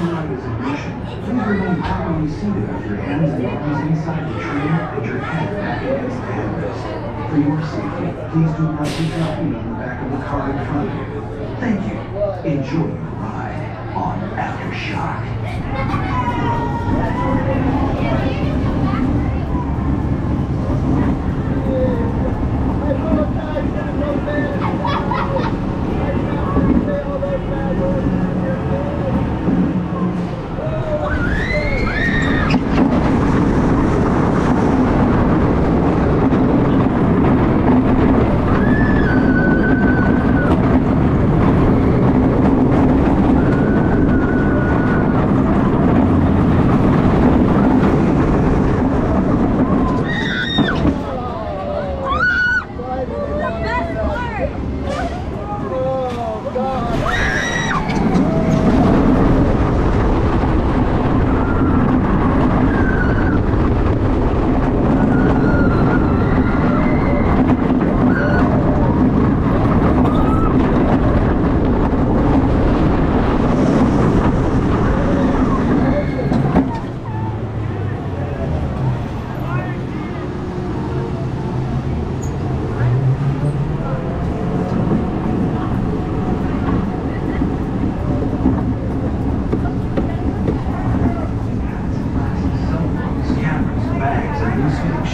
Please remain properly seated with your hands and arms inside the train and your head back against the headrest. For your safety, please do not be dropping on the back of the car in front of you. Thank you. Enjoy your ride on Aftershock.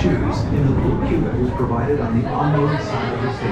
Choose in the blue cube that was provided on the unknown side of the stage.